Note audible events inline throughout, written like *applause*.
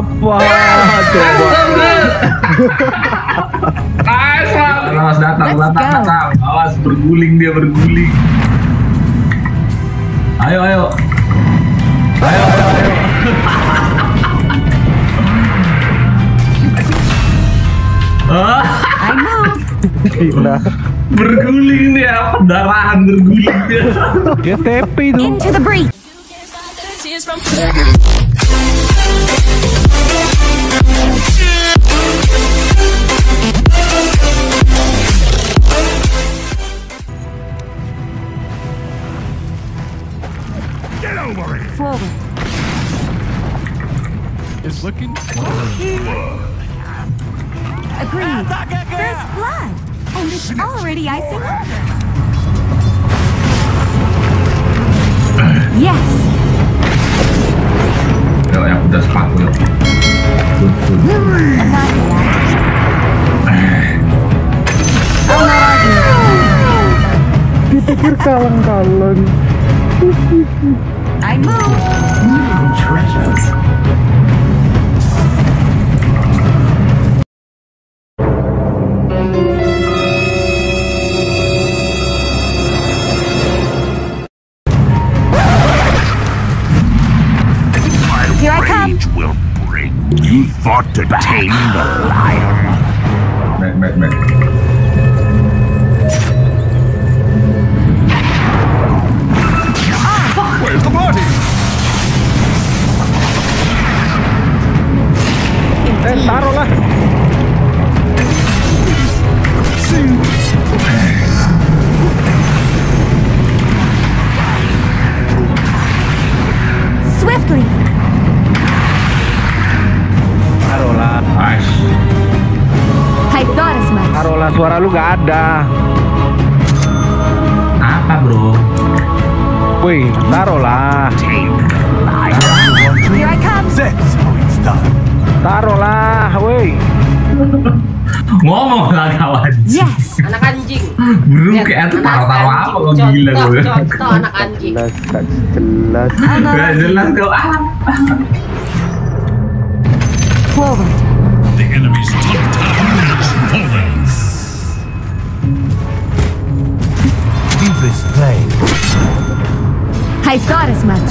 apa? Coba. Nice one. Awas datang, datang, datang. Awas berguling dia berguling. Ayo, ayo. Ayo, ayo, ayo. Ah, I move. Gila. berguling dia, pendarahan berguling dia. Dia tepi tuh. Into the breach. over it! Forward. Is looking forward. Agreed. First blood. And it's already icing over. Yes. Really, I'm just hot wheel. Dipikir kaleng-kaleng. I move. Here I come. Rage will bring. You thought to tame the lion. Back, back, back. Eh, taruh lah. Swiftly. Taruh lah. Nice. I thought as much. Taruh lah. Suara lu gak ada. Apa bro? Wih, taruh Taruh lah. Wih. Ngomong lah kawan. Yes. anak anjing Bro, Lihat, kayak anak taruh-taruh apa kau anjing. gila gue. contoh anak anjing Jelas, gak jelas. Gak jelas kau. Forward. The enemy's top tower is falling. Deepest play. I thought as much.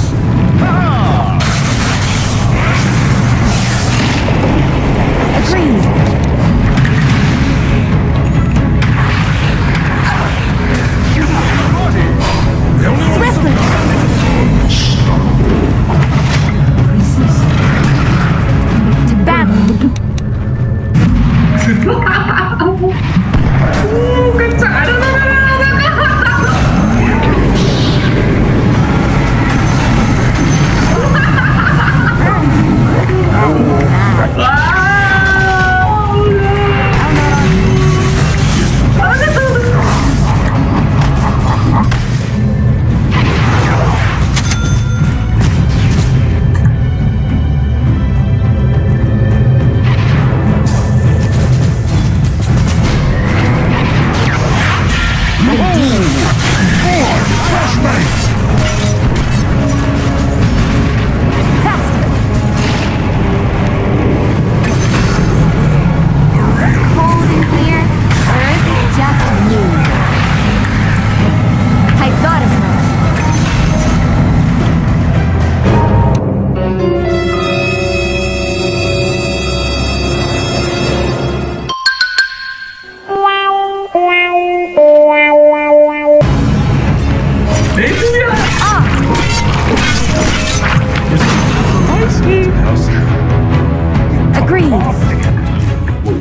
Agreed.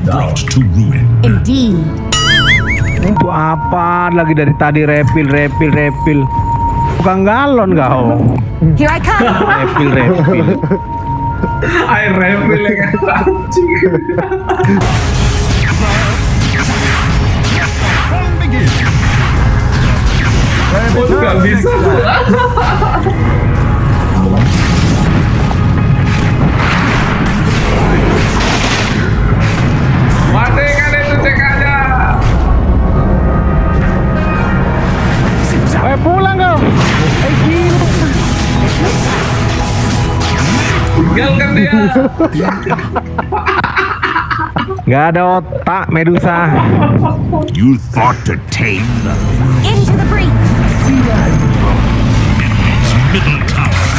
Brought to ruin. Indeed. Untuk apa lagi dari tadi repil, repil, repil. Bukan galon kau. Here I come. Repil, repil. *laughs* Air refill ya kan anjing. Oh, nggak bisa. *laughs* kan dia. Gak ada otak Medusa. You thought to tame them. Into the breach. Middle tower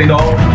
it know.